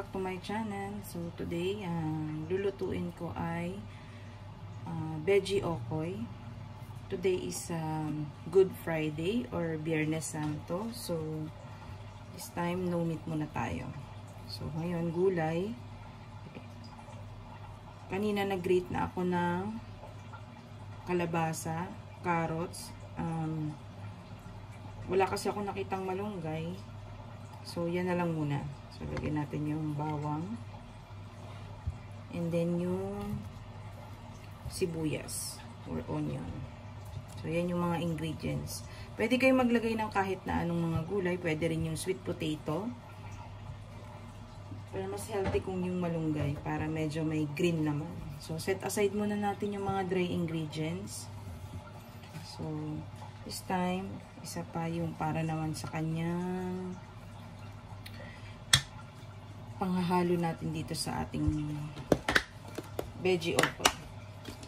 back to my channel. So, today, ang lulutuin ko ay uh, veggie okoy. Today is um, Good Friday or Biyernes Santo. So, this time, no meat muna tayo. So, ngayon, gulay. Kanina nag-grate na ako ng kalabasa, carrots. Um, wala kasi ako nakitang malunggay. So, yan na lang muna. Lagyan natin yung bawang. And then, yung sibuyas or onion. So, yan yung mga ingredients. Pwede kayong maglagay ng kahit na anong mga gulay. Pwede rin yung sweet potato. Pero mas healthy kung yung malunggay para medyo may green naman. So, set aside muna natin yung mga dry ingredients. So, this time, isa pa yung para naman sa kanyang panghahalo natin dito sa ating veggie oil.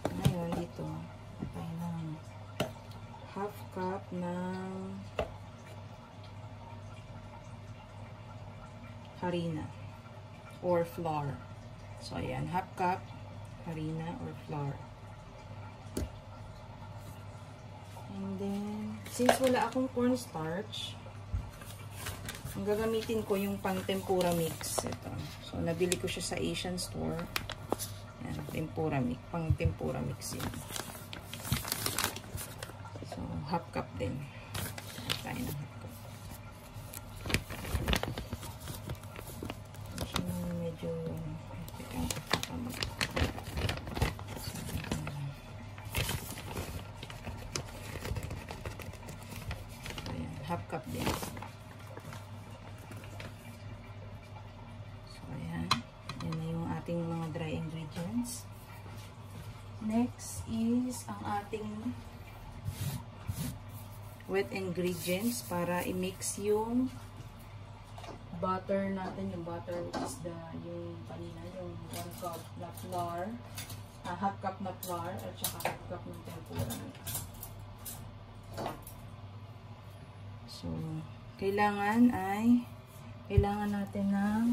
Ngayon, dito, patay ng half cup ng harina or flour. So, ayan, half cup harina or flour. And then, since wala akong cornstarch, ang gagamitin ko yung pang tempura mix. Ito. So, nabili ko siya sa Asian store. Yan, tempura mix. Pang tempura mix yun. So, half cup din. Tayo ng half cup. Siya medyo Ayan, half cup din. ating mga dry ingredients. Next is ang ating wet ingredients para i-mix yung butter natin, yung butter which is the, yung kanina, yung 1 cup na flour, uh, half cup na flour, at saka half cup ng tempura. So, kailangan ay, kailangan natin ng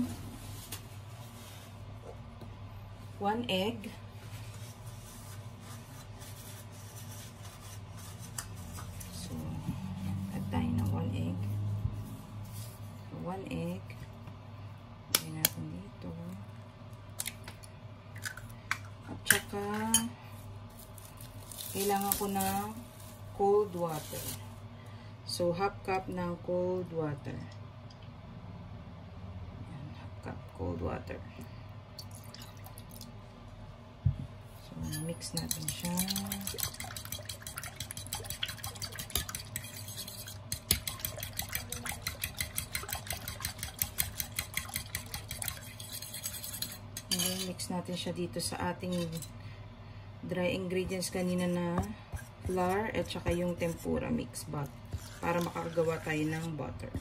1 egg. So, add tayo ng 1 egg. So, 1 egg. Lagyan natin dito. At saka, kailangan ko ng cold water. So, half cup ng cold water. Ayan, half cup cold water. mix natin siya. And then, mix natin siya dito sa ating dry ingredients kanina na flour at saka yung tempura mix but para makagawa tayo ng butter.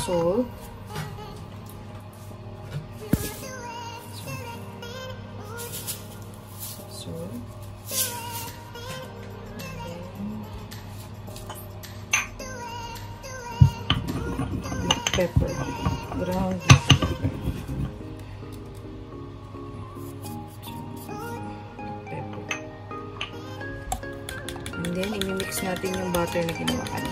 Salt. Salt. pepper. Ground pepper. And then, imimix natin yung butter na ginawa kanina.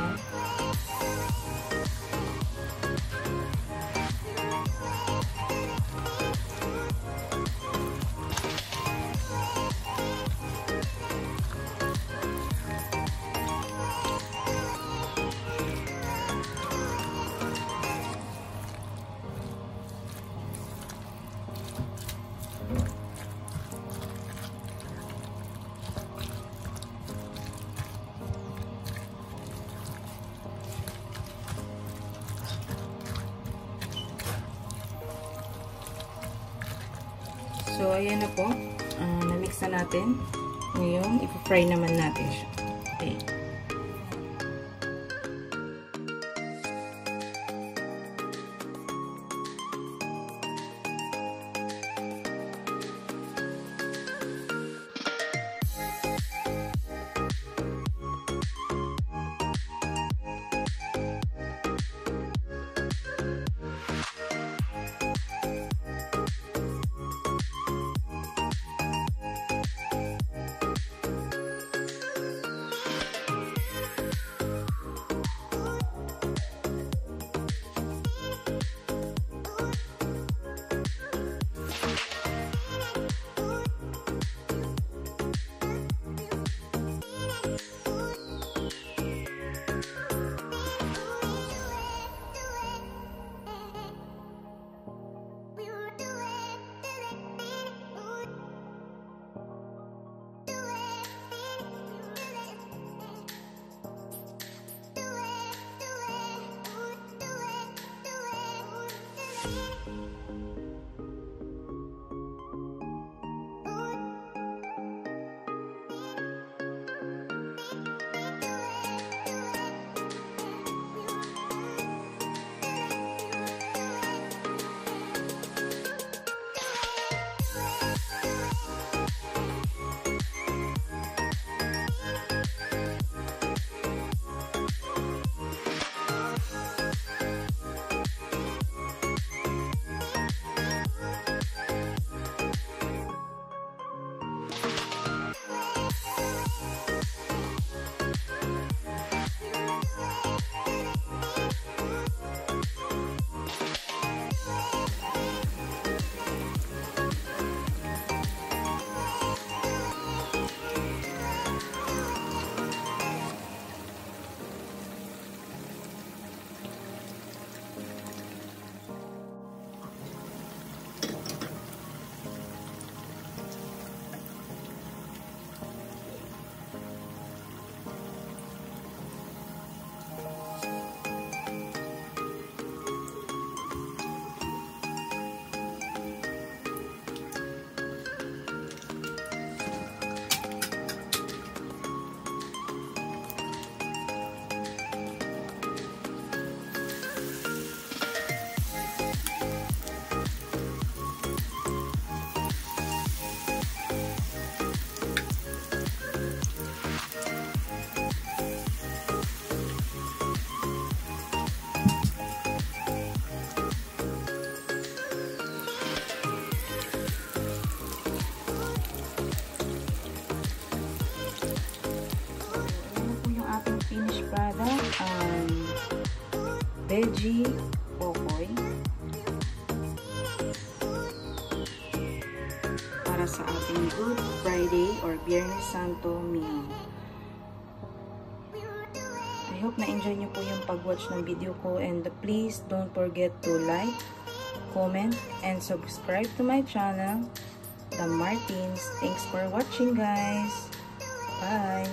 Bye. So, ayan na po. Uh, na-mix na natin. Ngayon, ipa-fry naman natin siya. Okay. Bye. Veggie pokoy para sa ating Good Friday or Biyernes Santo meal. I hope na-enjoy nyo po yung pag-watch ng video ko and please don't forget to like, comment, and subscribe to my channel, The Martins. Thanks for watching guys. Bye!